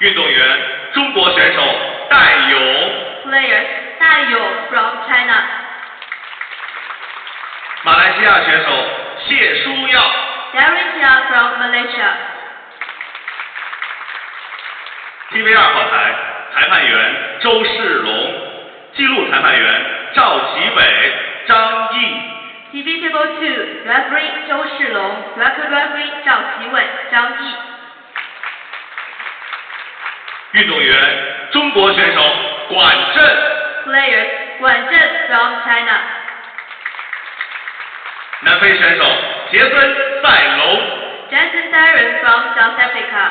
运动员，中国选手戴勇。Players, Dai Yong from China. 马来西亚选手谢书耀。Darren Chia from Malaysia. TV 二号台裁判员周世龙，记录裁判员赵启伟、张毅。TV Table to Referee 周世龙, Record Referee 赵奇伟、张毅。运动员，中国选手管震。Players, Guan Zhen from China. 南非选手杰森赛隆。Jason Darren from South Africa.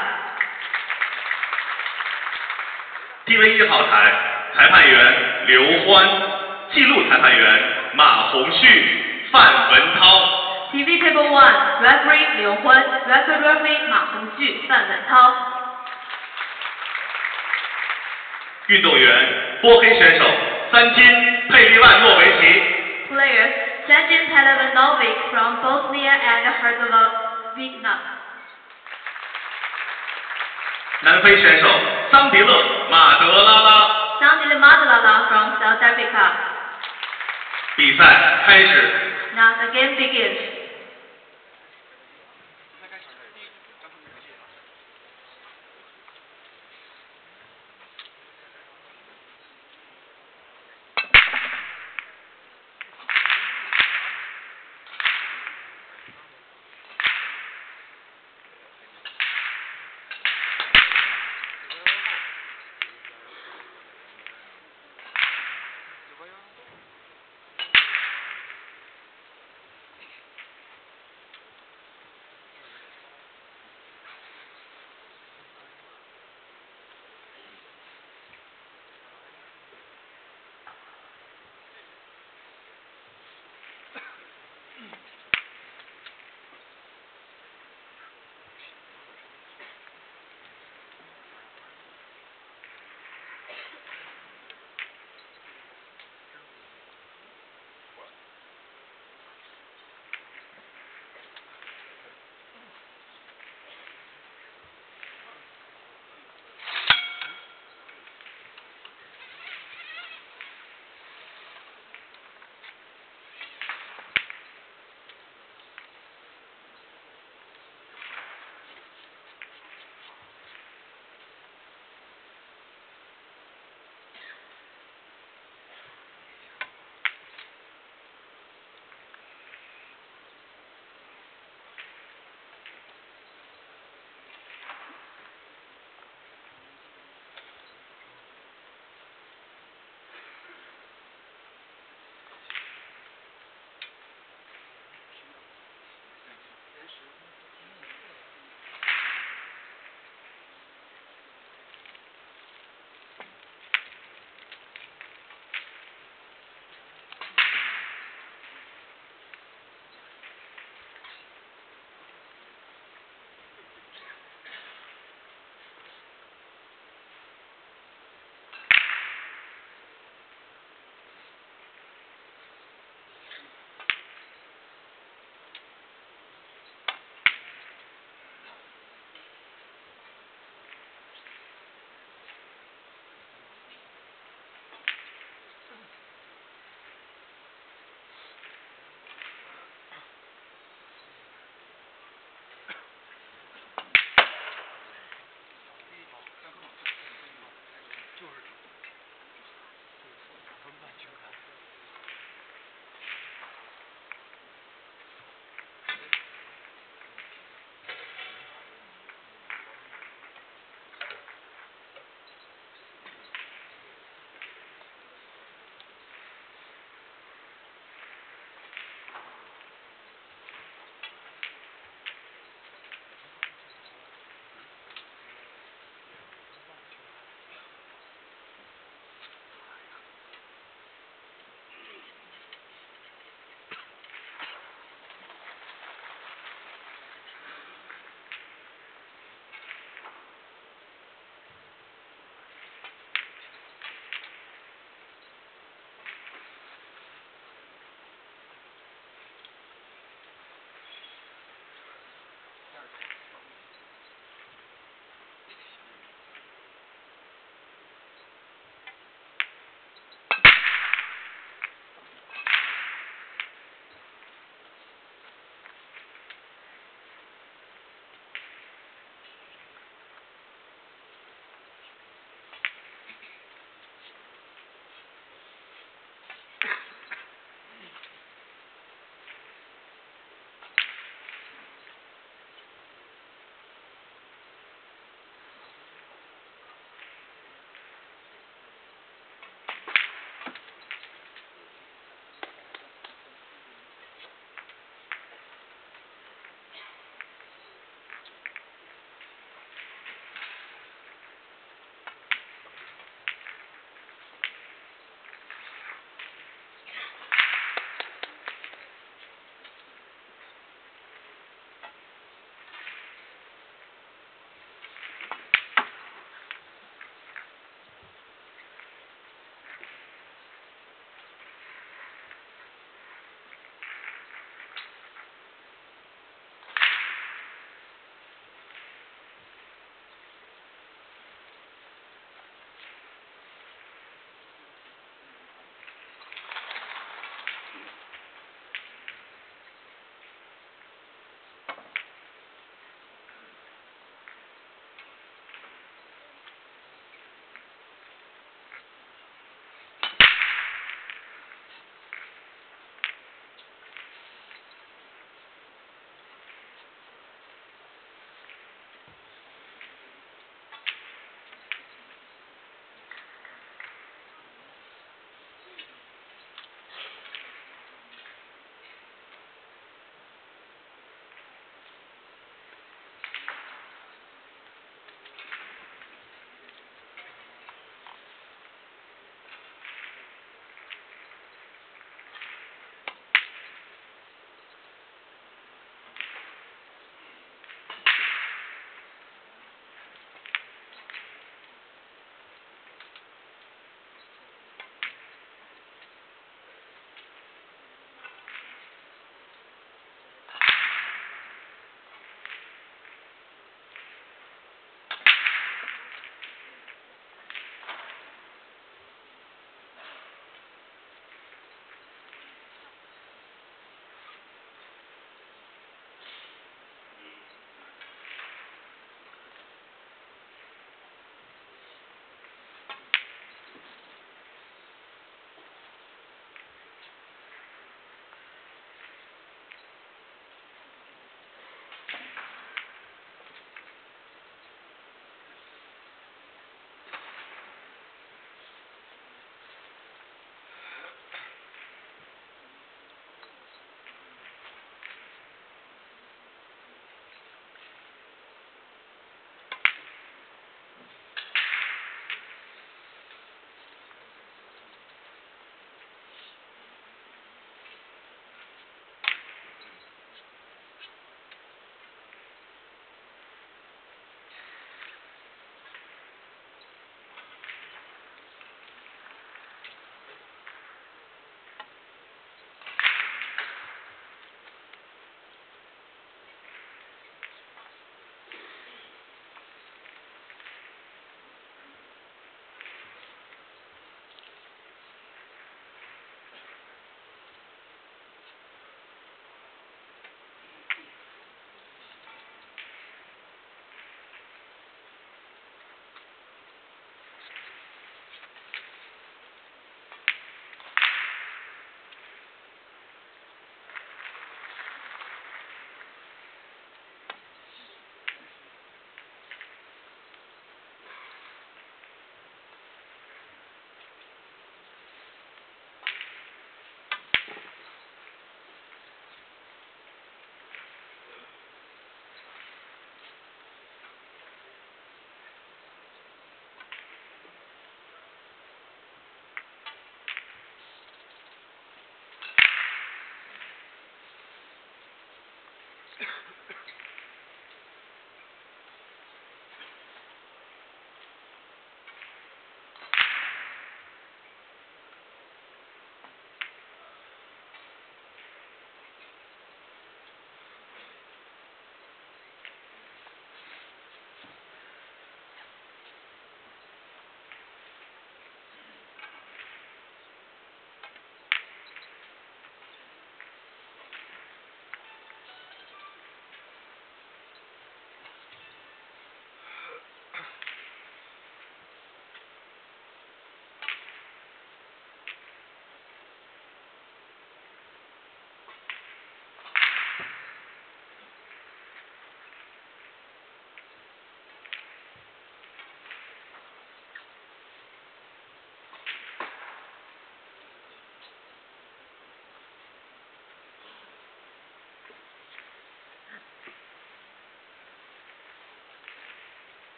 TV 一号台裁判员刘欢，记录裁判员马红旭、范文涛。TV Table 1, Referee 刘欢, Referee 马红旭、范文涛。运动员，波黑选手三金佩利万诺维奇。Players, Sanjin Televanovic from Bosnia and Herzegovina. 南非选手桑迪勒马德拉拉。Sandile Madlala from South Africa. 比赛开始。Now the game begins.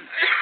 Yeah.